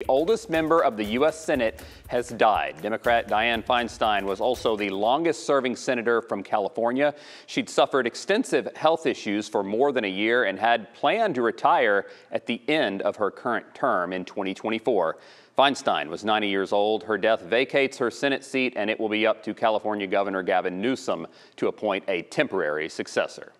The oldest member of the U.S. Senate has died. Democrat Dianne Feinstein was also the longest serving senator from California. She'd suffered extensive health issues for more than a year and had planned to retire at the end of her current term in 2024. Feinstein was 90 years old. Her death vacates her Senate seat, and it will be up to California Governor Gavin Newsom to appoint a temporary successor.